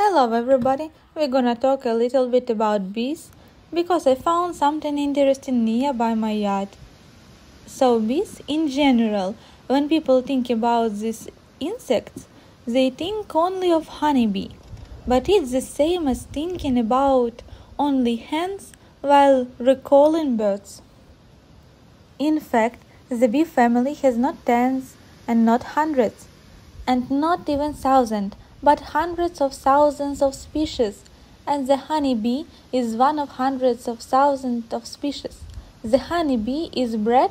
Hello everybody, we're gonna talk a little bit about bees because I found something interesting nearby my yard. So, bees in general, when people think about these insects, they think only of honeybee, but it's the same as thinking about only hens while recalling birds. In fact, the bee family has not tens and not hundreds and not even thousands but hundreds of thousands of species, and the honeybee is one of hundreds of thousands of species. The honeybee is bred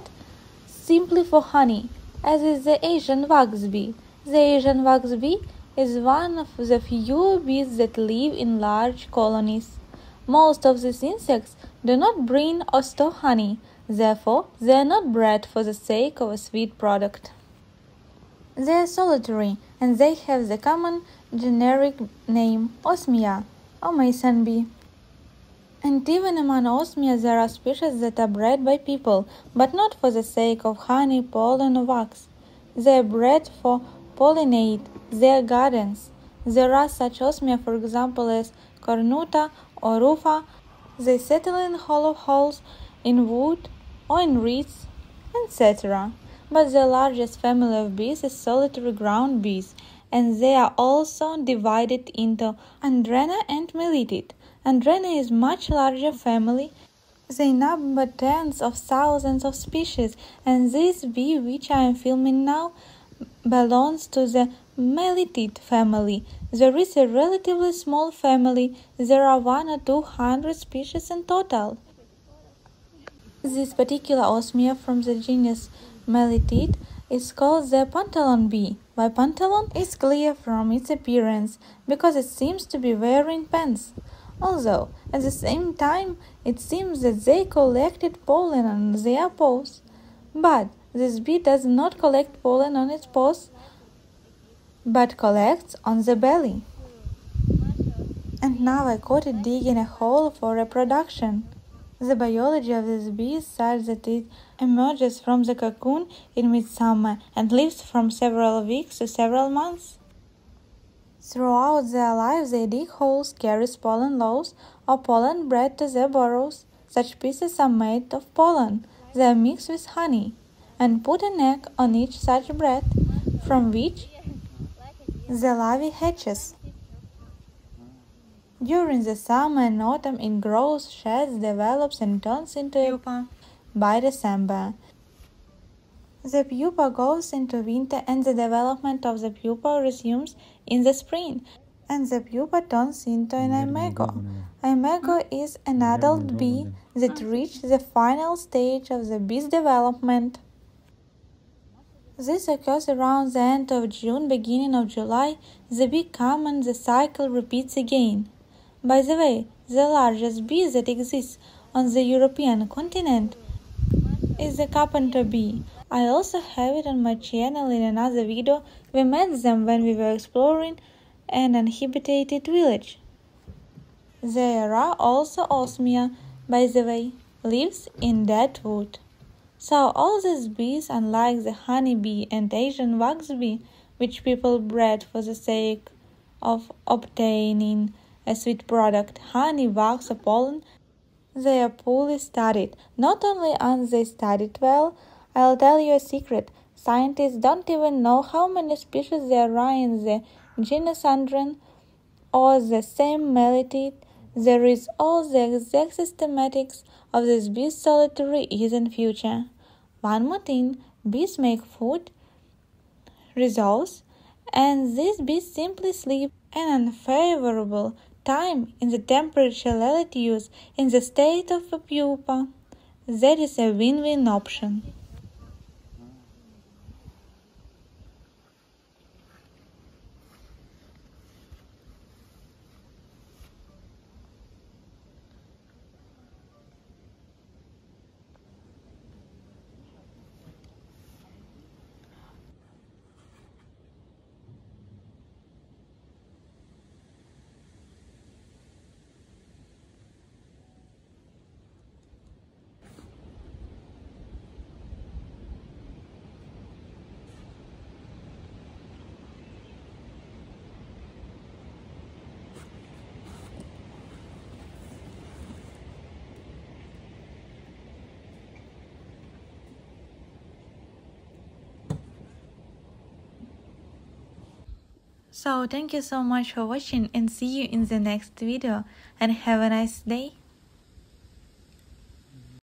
simply for honey, as is the Asian wax bee. The Asian wax bee is one of the few bees that live in large colonies. Most of these insects do not bring or store honey, therefore, they are not bred for the sake of a sweet product. They are solitary and they have the common generic name Osmia oh, or mason bee. And even among Osmia there are species that are bred by people, but not for the sake of honey, pollen or wax. They are bred for pollinate their gardens. There are such Osmia, for example, as Cornuta or Rufa. They settle in hollow holes in wood or in reeds, etc. But the largest family of bees is solitary ground bees, and they are also divided into Andrena and Melitid. Andrena is much larger family. They number tens of thousands of species, and this bee which I am filming now belongs to the Melitid family. There is a relatively small family. There are one or two hundred species in total. This particular osmia from the genus Melitid is called the Pantalon bee. Why Pantalon is clear from its appearance because it seems to be wearing pants. Although at the same time it seems that they collected pollen on their paws. But this bee does not collect pollen on its paws but collects on the belly. And now I caught it digging a hole for reproduction. The biology of this bee is such that it emerges from the cocoon in midsummer and lives from several weeks to several months. Throughout their lives, they dig holes, carry pollen loaves, or pollen bread to their burrows. Such pieces are made of pollen. They are mixed with honey and put an egg on each such bread, from which the larvae hatches. During the summer and autumn it grows, sheds, develops and turns into a pupa by December. The pupa goes into winter and the development of the pupa resumes in the spring and the pupa turns into an imago. Imago hmm? is an adult bee that reached the final stage of the bee's development. This occurs around the end of June, beginning of July. The bee comes and the cycle repeats again. By the way, the largest bee that exists on the European continent is the carpenter bee. I also have it on my channel in another video. We met them when we were exploring an uninhabited village. There are also osmia, by the way, lives in dead wood. So all these bees, unlike the honey bee and Asian wax bee, which people bred for the sake of obtaining a sweet product, honey, wax, or pollen, they are poorly studied. Not only aren't they studied well, I'll tell you a secret. Scientists don't even know how many species there are in the genus Andren or the same Melitid. There is all the exact systematics of this bees solitary is in future. One more thing, bees make food resolves and these bees simply sleep an unfavorable time in the temperature latitudes in the state of a pupa. That is a win-win option. So thank you so much for watching and see you in the next video and have a nice day.